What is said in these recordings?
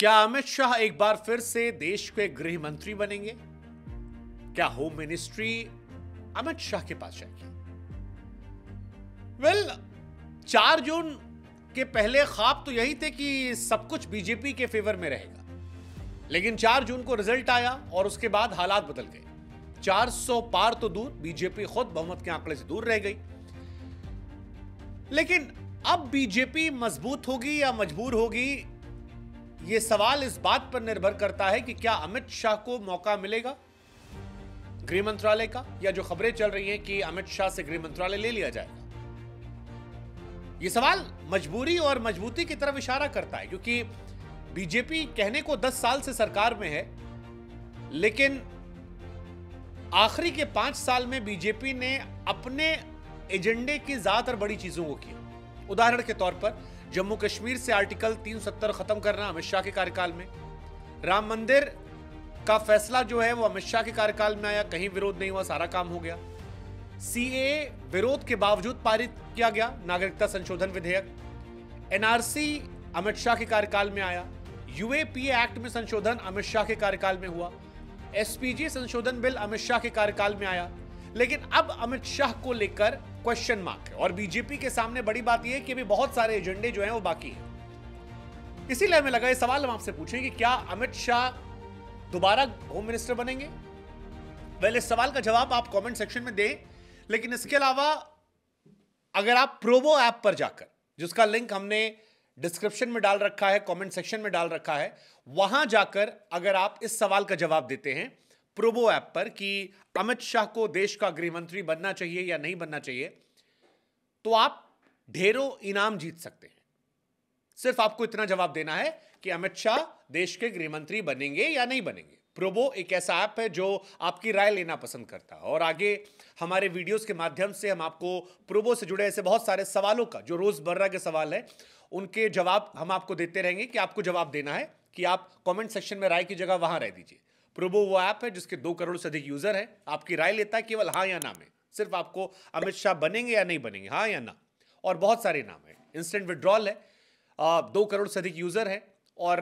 क्या अमित शाह एक बार फिर से देश के गृह मंत्री बनेंगे? क्या होम मिनिस्ट्री अमित शाह के पास जाएगी? वेल चार जून के पहले ख्वाब तो यही थे कि सब कुछ बीजेपी के फेवर में रहेगा। लेकिन चार जून को रिज़ल्ट आया और उसके बाद हालात बदल गए। 400 पार तो दूर बीजेपी खुद बहुमत के आंकड़े से दूर रह गई। लेकिन अब बीजेपी मज़बूत होगी या मजबूर होगी? यह सवाल इस बात पर निर्भर करता है कि क्या अमित शाह को मौका मिलेगा गृह मंत्रालय का, या जो खबरें चल रही हैं कि अमित शाह से गृह मंत्रालय ले लिया जाएगा? यह सवाल मजबूरी और मजबूती की तरफ़ इशारा करता है, क्योंकि बीजेपी कहने को 10 साल से सरकार में है, लेकिन आखिरी के पाँच साल में बीजेपी ने अपने एजेंडे की ज़्यादातर बड़ी चीज़ों को किया। उदाहरण के तौर पर जम्मू कश्मीर से आर्टिकल 370 खत्म करना अमित शाह के कार्यकाल में। राम मंदिर का फैसला जो है, वो अमित शाह के कार्यकाल में आया, कहीं विरोध नहीं हुआ, सारा काम हो गया। सीए विरोध के बावजूद पारित किया गया, नागरिकता संशोधन विधेयक। एनआरसी अमित शाह के कार्यकाल में आया। यूएपीए एक्ट में संशोधन अमित शाह के कार्यकाल में हुआ। एसपीजी संशोधन बिल अमित शाह के कार्यकाल में आया। लेकिन अब अमित शाह को लेकर क्वेश्चन मार्क है। और बीजेपी के सामने बड़ी बात यह है कि अभी बहुत सारे एजेंडे जो हैं वो बाकी हैं। इसीलिए हमें लगा ये सवाल हम आपसे पूछें कि क्या अमित शाह दोबारा होम मिनिस्टर बनेंगे? वेल इस सवाल का जवाब आप कमेंट सेक्शन में दें, लेकिन इसके अलावा अगर आप प्रोवो ऐप पर जाकर, जिसका लिंक हमने डिस्क्रिप्शन में डाल रखा है कमेंट सेक्शन में डाल रखा है, वहाँ जाकर अगर आप इस सवाल का जवाब देते हैं प्रोबो ऐप पर कि अमित शाह को देश का गृहमंत्री बनना चाहिए या नहीं बनना चाहिए तो आप ढेरों इनाम जीत सकते हैं। सिर्फ़ आपको इतना जवाब देना है कि अमित शाह देश के गृहमंत्री बनेंगे या नहीं बनेंगे। प्रोबो एक ऐसा ऐप है जो आपकी राय लेना पसंद करता है और आगे हमारे वीडियोस के माध्यम से हम आपको प्रोबो से जुड़े ऐसे बहुत सारे सवालों का, जो रोज़मर्रा के सवाल है, उनके जवाब हम आपको देते रहेंगे कि आपको जवाब देना है कि आप कमेंट सेक्शन में राय की जगह वहाँ रह दीजिए। प्रोबो वो ऐप है जिसके दो करोड़ से अधिक यूज़र है। आपकी राय लेता है केवल हाँ या ना में। सिर्फ़ आपको अमित शाह बनेंगे या नहीं बनेंगे हाँ या ना। और बहुत सारे नाम है। इंस्टेंट विड्रॉल है। दो करोड़ से अधिक यूज़र है और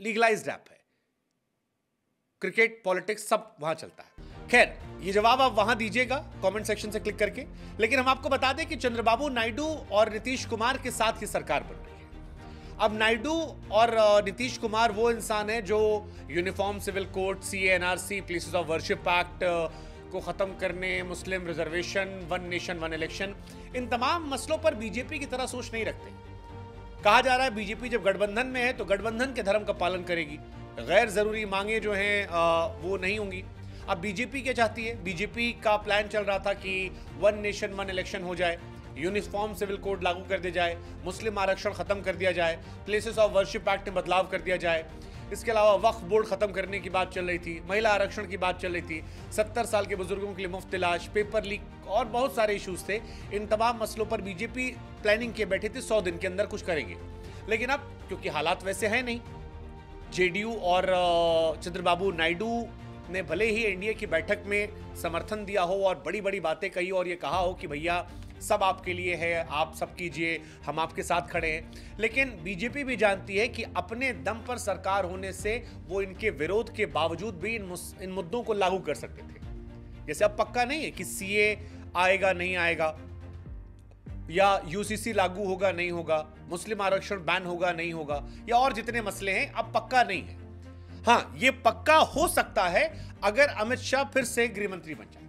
लीगलाइज ऐप है। क्रिकेट पॉलिटिक्स सब वहाँ चलता है। खैर, ये जवाब आप वहाँ दीजिएगा कमेंट सेक्शन से क्लिक करके। लेकिन हम आपको बता दें कि चंद्रबाबू नायडू और नीतीश कुमार के साथ ही सरकार बन रही है। अब नायडू और नीतीश कुमार वो इंसान है जो uniform, civil code C N R C places of worship act को ख़त्म करने, Muslim reservation, one nation, one election, इन तमाम मसलों पर बीजेपी की तरह सोच नहीं रखते। कहा जा रहा है बीजेपी जब गठबंधन में है तो गठबंधन के धर्म का पालन करेगी। गैर ज़रूरी मांगे जो हैं वो नहीं होंगी। अब बीजेपी क्या चाहती है? बीजेपी का प्लान चल रहा था कि वन नेशन, वन इलेक्शन हो जाए। यूनिफॉर्म सिविल कोड लागू कर दिया जाए, मुस्लिम आरक्षण खत्म कर दिया जाए प्लेसेस ऑफ़ वर्शिप एक्ट में बदलाव कर दिया जाए। इसके अलावा वक्फ बोर्ड खत्म करने की बात चल रही थी, महिला आरक्षण की बात चल रही थी, सत्तर साल के बुज़ुर्गों के लिए मुफ़्त इलाज पेपर लीक और बहुत सारे इश्यूज़ थे। इन तमाम मसलों पर बीजेपी प्लानिंग किए बैठे थे, सौ दिन के अंदर कुछ करेंगे। लेकिन अब, क्योंकि हालात वैसे हैं नहीं, जेडीयू और चंद्रबाबू नायडू ने भले ही एनडीए की बैठक में समर्थन दिया हो और बड़ी बड़ी बातें कही और ये कहा हो कि भैया सब आपके लिए है, आप सब कीजिए, हम आपके साथ खड़े हैं। लेकिन बीजेपी भी जानती है कि अपने दम पर सरकार होने से वो इनके विरोध के बावजूद भी इन इन मुद्दों को लागू कर सकते थे। जैसे अब पक्का नहीं है कि सीए आएगा, नहीं आएगा, या यूसीसी लागू होगा, नहीं होगा, मुस्लिम आरक्षण बैन होगा, नहीं होगा, या और जितने मसले हैं, अब पक्का नहीं है। हाँ ये पक्का हो सकता है अगर अमित शाह फिर से गृह मंत्री बन जाए।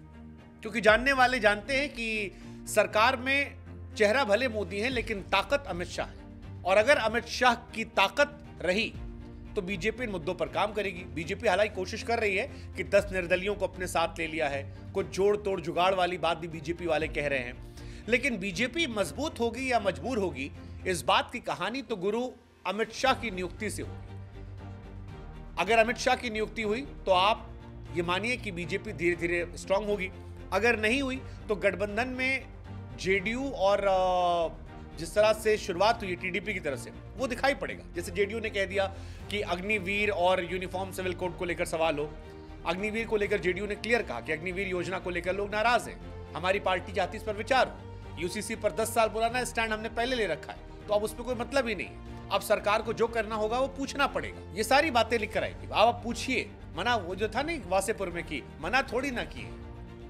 क्योंकि जानने वाले जानते हैं कि सरकार में चेहरा भले मोदी है, लेकिन ताकत अमित शाह है। और अगर अमित शाह की ताकत रही तो बीजेपी इन मुद्दों पर काम करेगी। बीजेपी हालाँकि कोशिश कर रही है कि दस निर्दलियों को अपने साथ ले लिया है। कुछ जोड़ तोड़ जुगाड़ वाली बात भी बीजेपी वाले कह रहे हैं। लेकिन बीजेपी मज़बूत होगी या मजबूर होगी, इस बात की कहानी तो गुरु अमित शाह की नियुक्ति से होगी। अगर अमित शाह की नियुक्ति हुई तो आप ये मानिए कि बीजेपी धीरे धीरे स्ट्रांग होगी। अगर नहीं हुई तो गठबंधन में जेडीयू और जिस तरह से शुरुआत हुई टीडीपी की तरफ़ से, वो दिखाई पड़ेगा। जैसे जेडीयू ने कह दिया कि अग्निवीर और यूनिफॉर्म सिविल कोड को लेकर सवाल हो। अग्निवीर को लेकर जेडीयू ने क्लियर कहा कि अग्निवीर योजना को लेकर लोग नाराज़ हैं। हमारी पार्टी चाहती इस पर विचार हो। यूसीसी पर 10 साल पुराना स्टैंड हमने पहले ले रखा है तो अब उस पर कोई मतलब ही नहीं अब सरकार को जो करना होगा, वो पूछना पड़ेगा। ये सारी बातें लिख कर आएगी। आप पूछिए। मना, वो जो था नहीं वासेपुर में की, मना थोड़ी ना की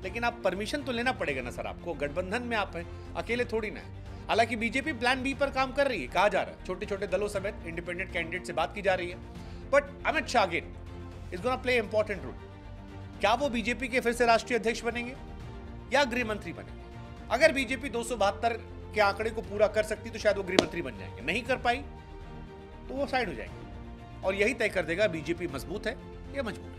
लेकिन आप परमिशन तो लेना पड़ेगा ना, सर। आपको गठबंधन में आप हैं, अकेले थोड़ी ना है। हालाँकि बीजेपी प्लान बी पर काम कर रही है, कहा जा रहा है। छोटे छोटे दलों समेत इंडिपेंडेंट कैंडिडेट से बात की जा रही है। But Amit Shah again is gonna play important role क्या वो बीजेपी के फिर से राष्ट्रीय अध्यक्ष बनेंगे? या गृह मंत्री बनेंगे? अगर बीजेपी दो सौ बहत्तर के आंकड़े को पूरा कर सकती तो शायद वो गृह मंत्री बन जाएँगे। नहीं कर पाई तो वो साइड हो जाएँगे। और यही तय कर देगा बीजेपी मज़बूत है या मज़बूत है